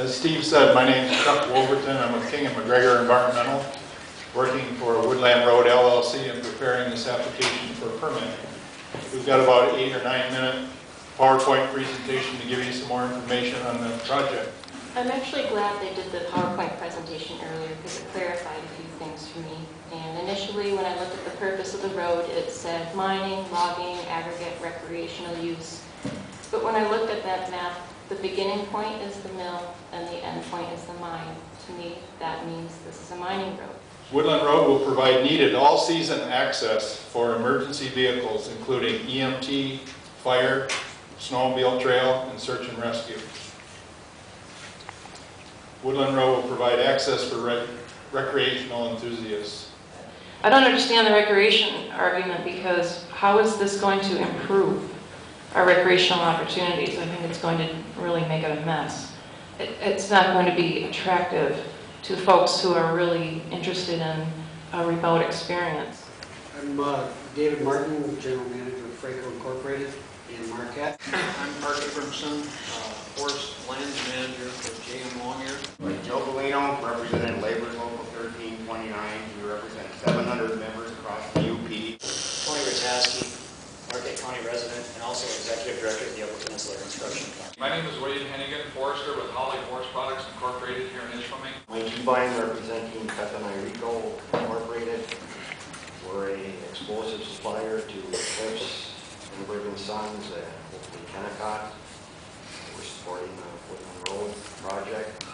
As Steve said, my name is Chuck Wolverton. I'm with King and McGregor Environmental, working for Woodland Road LLC and preparing this application for a permit. We've got about eight or nine minute PowerPoint presentation to give you some more information on the project. I'm actually glad they did the PowerPoint presentation earlier because it clarified a few things for me. And initially, when I looked at the purpose of the road, it said mining, logging, aggregate, recreational use. But when I looked at that map, the beginning point is the mill and the end point is the mine. To me, that means this is a mining road. Woodland Road will provide needed all-season access for emergency vehicles, including EMT, fire, snowmobile trail, and search and rescue. Woodland Road will provide access for rec- recreational enthusiasts. I don't understand the recreation argument because how is this going to improve our recreational opportunities? I think it's going to really make it a mess. It- It's not going to be attractive to folks who are really interested in a remote experience. I'm uh, David Martin, General Manager of Franco Incorporated in Marquette. I'm Art Abramson, uh, Forest Lands Manager for JM Longyear. Like Joe Bolino, representing Labor Local 1329. We represent 700 members across the UP. Tony Rataski, Marquette County resident and also executive director of the Upper Peninsula Construction Company. My name is William Hennigan, forester with Holly Forest Products Incorporated here in Ishpeming. Mike Evine, representing Pepin Rico Incorporated. We're a explosive supplier to Cliffs, Lindberg and Sons, and hopefully Kennecott. We're supporting the Woodland Road project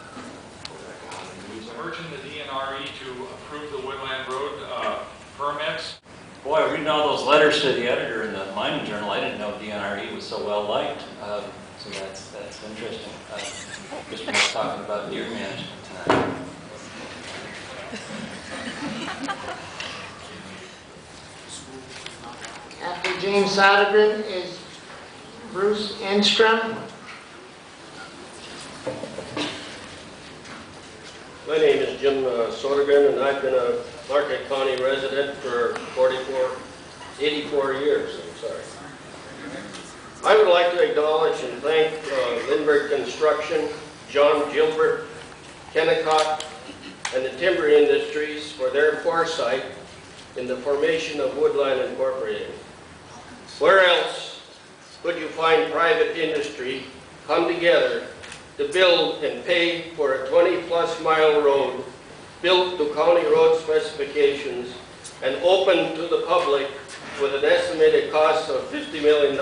for economic reasons. I'm urging the DNRE to approve the Woodland Road uh, permits. Boy, reading all those letters to the editor in the mining journal, I didn't know DNRE was so well liked. Um, So that's, that's interesting. Uh, Guess we're talking about deer management tonight. After James Sodergren is Bruce Enstrom. My name is Jim uh, Sodergren, and I've been a Marquette County resident for 44, 84 years, I'm sorry. I would like to acknowledge and thank uh, Lindberg Construction, John Gilbert, Kennecott, and the timber industries for their foresight in the formation of Woodline Incorporated. Where else would you find private industry come together to build and pay for a 20-plus mile road built to county road specifications and open to the public with an estimated cost of $50 million.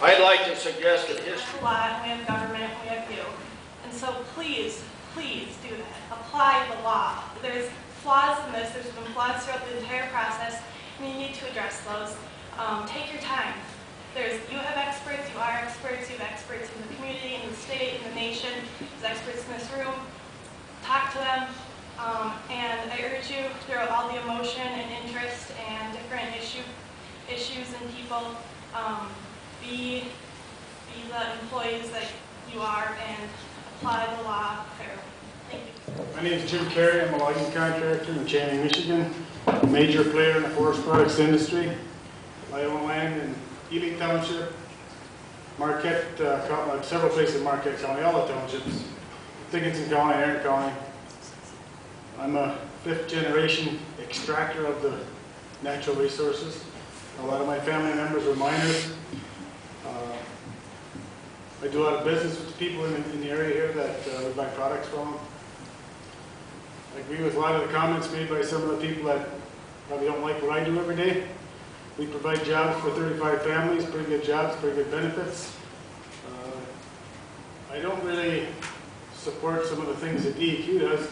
I'd like to suggest that history... a lot, we have government, we have you. And so please, please do that. Apply the law. There's flaws in this, there's been flaws throughout the entire process, and you need to address those. Um, Take your time. There's, you have experts, you are experts, you have experts in the community, in the state, in the nation, there's experts in this room. Talk to them, um, and I urge you, throughout all the emotion and interest issues and people, um, be be the employees that you are and apply the law fairly. Thank you. My name is Jim Carey, I'm a logging contractor in Channing, Michigan, a major player in the forest products industry. I own land in Ely Township, Marquette, uh, uh, several places in Marquette County, all the townships, Dickinson County, Iron County. I'm a fifth generation extractor of the natural resources. A lot of my family members are miners. Uh, I do a lot of business with the people in, in the area here that uh, buy products from. I agree with a lot of the comments made by some of the people that probably don't like what I do every day. We provide jobs for 35 families, pretty good jobs, pretty good benefits. Uh, I don't really support some of the things that DEQ does,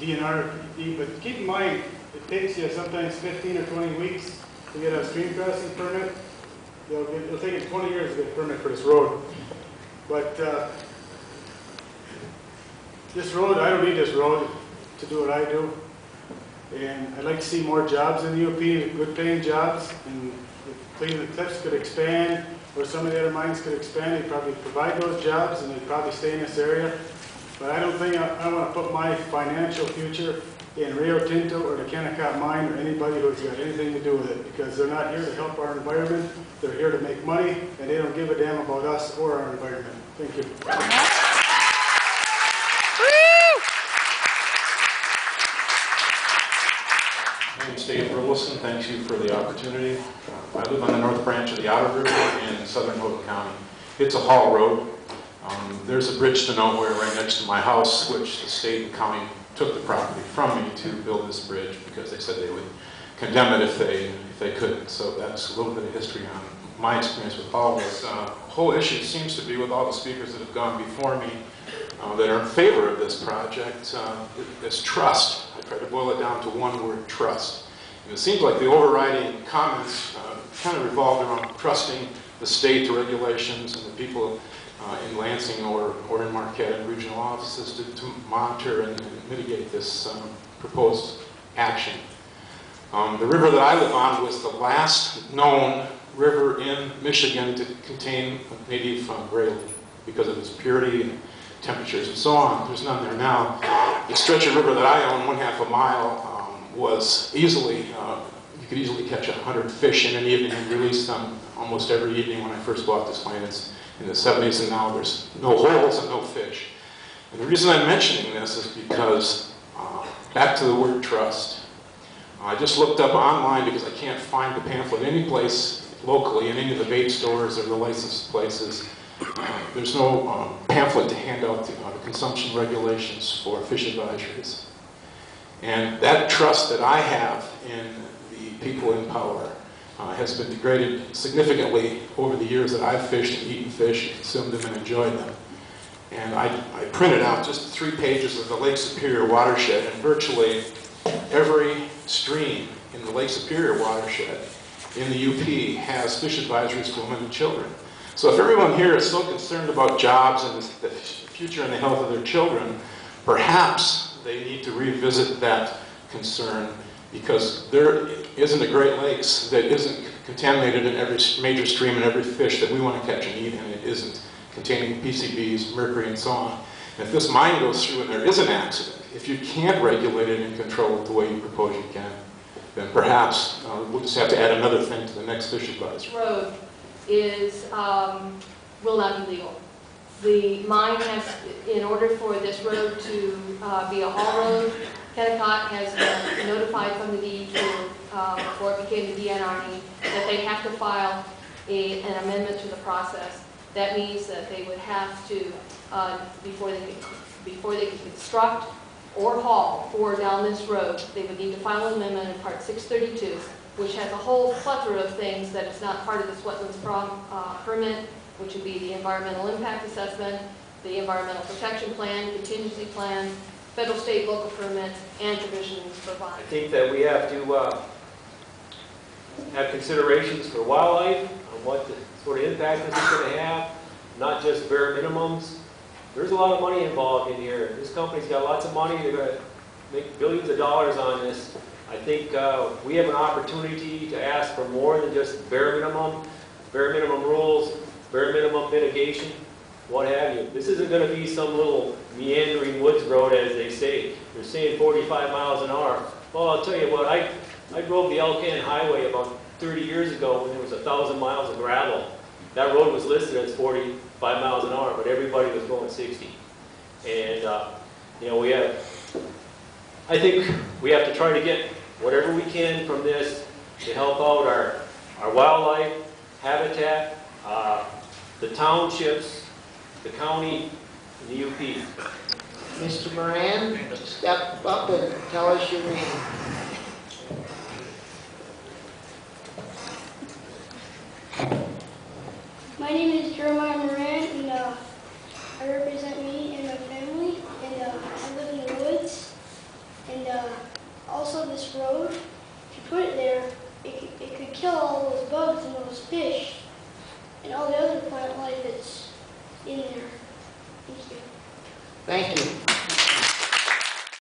DNR, but keep in mind, it takes you sometimes 15 or 20 weeks to get a stream crossing permit. It'll, get- it'll take you 20 years to get a permit for this road. But uh, this road, I don't need this road to do what I do. And I'd like to see more jobs in the UP, good paying jobs. And if Cleveland Cliffs could expand, or some of the other mines could expand, they'd probably provide those jobs and they'd probably stay in this area. But I don't think I, I want to put my financial future in Rio Tinto or the Kennecott mine or anybody who's got anything to do with it because they're not here to help our environment. They're here to make money and they don't give a damn about us or our environment. Thank you. Thanks, Dave Burleson. Thanks you for the opportunity. I live on the north branch of the Otter River in southern Houghton County. It's a haul road. Um, there's a bridge to nowhere right next to my house, which the state and county took the property from me to build this bridge because they said they would condemn it if they, if they couldn't. So that's a little bit of history on my experience with all this. Uh, Whole issue seems to be with all the speakers that have gone before me uh, that are in favor of this project, uh, is trust. I try to boil it down to one word, trust. And it seems like the overriding comments uh, kind of revolved around trusting the state, the regulations, and the people uh, in Lansing or, or in Marquette and regional offices to, to monitor and, and mitigate this um, proposed action. Um, the river that I live on was the last known river in Michigan to contain native uh, gray because of its purity and temperatures and so on. There's none there now. The stretch of river that I own, one half a mile, um, was easily, uh, you could easily catch 100 fish in an evening and release them almost every evening when I first bought this land. It's in the 70s and now there's no holes and no fish. And the reason I'm mentioning this is because, uh, back to the word trust, I just looked up online because I can't find the pamphlet any place locally in any of the bait stores or the licensed places. Uh, There's no um, pamphlet to hand out the uh, consumption regulations for fish advisories. And that trust that I have in the people in power uh, has been degraded significantly over the years that I've fished and eaten fish, consumed them and enjoyed them. And I, I printed out just three pages of the Lake Superior watershed, and virtually every stream in the Lake Superior watershed in the UP has fish advisories for women and children. So if everyone here is so concerned about jobs and the future and the health of their children, perhaps they need to revisit that concern because there isn't a Great Lakes that isn't contaminated in every major stream and every fish that we want to catch and eat, and it isn't containing PCBs, mercury, and so on. And if this mine goes through and there is an accident, if you can't regulate it and control it the way you propose you can, then perhaps uh, we'll just have to add another thing to the next fish advisory. road is, um, will not be legal. The mine has, in order for this road to uh, be a haul road, Kennecott has been notified from the DEQ uh, before it became the DNRE that they have to file a- an amendment to the process. That means that they would have to, uh, before they could, before they could construct or haul for down this road, they would need to file an amendment in Part 632, which has a whole plethora of things that is not part of this wetlands prom- uh, permit, which would be the environmental impact assessment, the environmental protection plan, contingency plan, federal, state, local permits, and provisions for I bond. think that we have to uh, have considerations for wildlife, on what the sort of impact this is going to have, not just bare minimums. There's a lot of money involved in here. This company's got lots of money, they're going to make billions of dollars on this. I think uh, we have an opportunity to ask for more than just bare minimum, bare minimum rules, bare minimum mitigation, what have you. This isn't going to be some little meandering woods road, as they say. They're saying 45 miles an hour. Well, I'll tell you what, I, I drove the Alcan Highway about 30 years ago when there was a 1,000 miles of gravel. That road was listed as 45 miles an hour, but everybody was going 60. And, uh, you know, we have, I think we have to try to get whatever we can from this to help out our, our wildlife, habitat, uh, the townships, the county, and the UP. Mr. Moran, step up and tell us your name.